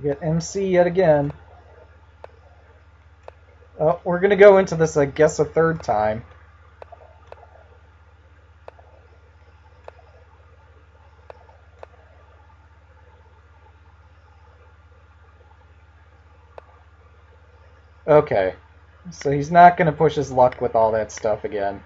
We get MC yet again. Oh, we're gonna go into this, I guess, a third time. Okay. So he's not gonna push his luck with all that stuff again.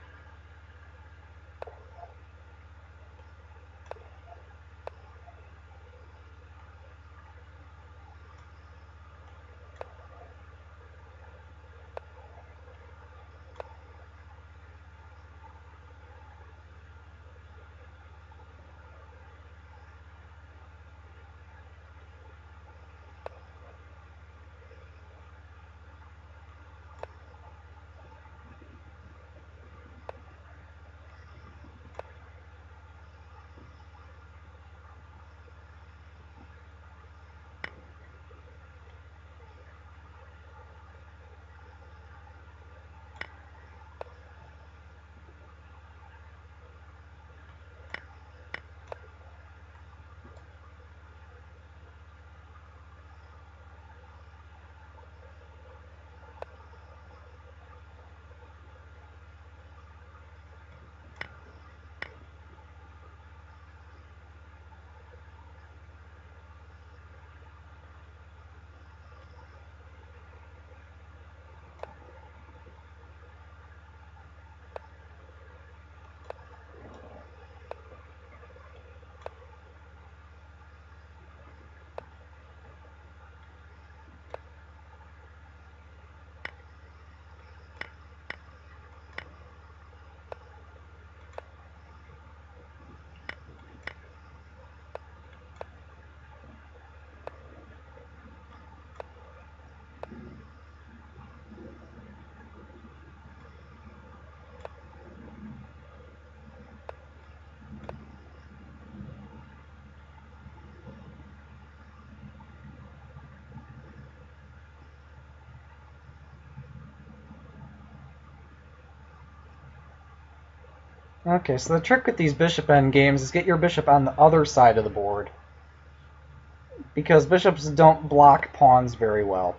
Okay, so the trick with these bishop end games is get your bishop on the other side of the board. Because bishops don't block pawns very well.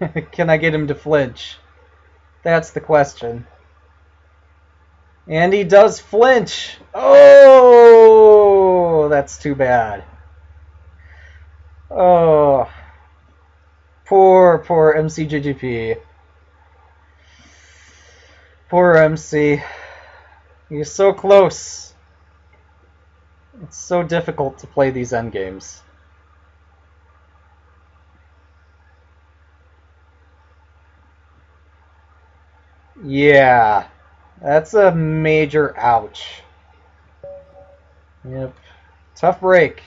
Can I get him to flinch? That's the question. And he does flinch. Oh, that's too bad. Oh, poor, poor MCJGP. Poor MC. He's so close. It's so difficult to play these endgames. Yeah, that's a major ouch. Yep. Tough break.